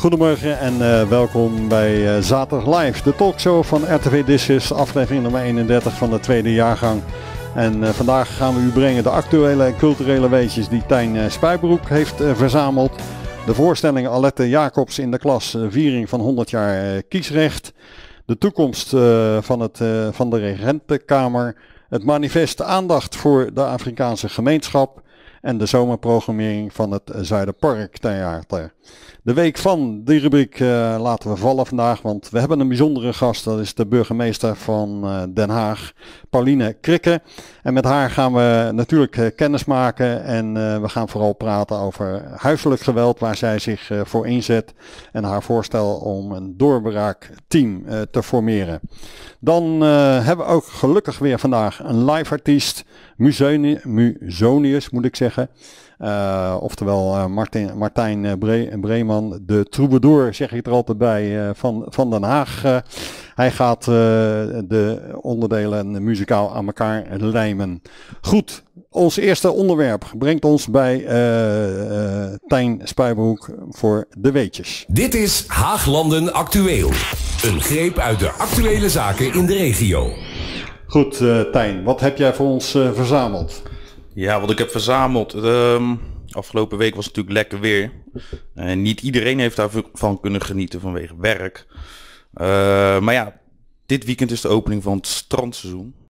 Goedemorgen en uh, welkom bij uh, Zaterdag Live, de talkshow van RTV Discus, aflevering nummer 31 van de tweede jaargang. En uh, vandaag gaan we u brengen de actuele en culturele weetjes die Tijn Spuibroek heeft verzameld. De voorstelling Alette Jacobs in de klas, viering van 100 jaar kiesrecht. De toekomst van, het, van de regentenkamer. Het manifest aandacht voor de Afrikaanse gemeenschap en de zomerprogrammering van het Zuiderpark Theater. De week van die rubriek uh, laten we vallen vandaag, want we hebben een bijzondere gast. Dat is de burgemeester van uh, Den Haag, Pauline Krikke. En met haar gaan we natuurlijk uh, kennis maken en we gaan vooral praten over huiselijk geweld, waar zij zich voor inzet. En haar voorstel om een doorbraakteam te formeren. Dan hebben we ook gelukkig weer vandaag een live artiest, Musonius moet ik zeggen. Uh, oftewel uh, Martin, Martijn uh, Bre Breeman, de troubadour, zeg ik er altijd bij, van, van Den Haag. hij gaat de onderdelen muzikaal aan elkaar lijmen. Goed, ons eerste onderwerp brengt ons bij Tijn Spijbroek voor de weetjes. Dit is Haaglanden Actueel. Een greep uit de actuele zaken in de regio. Goed, Tijn, wat heb jij voor ons verzameld? Ja, wat ik heb verzameld. Um, afgelopen week was het natuurlijk lekker weer. En niet iedereen heeft daarvan kunnen genieten vanwege werk. Uh, maar ja, dit weekend is de opening van het strandseizoen.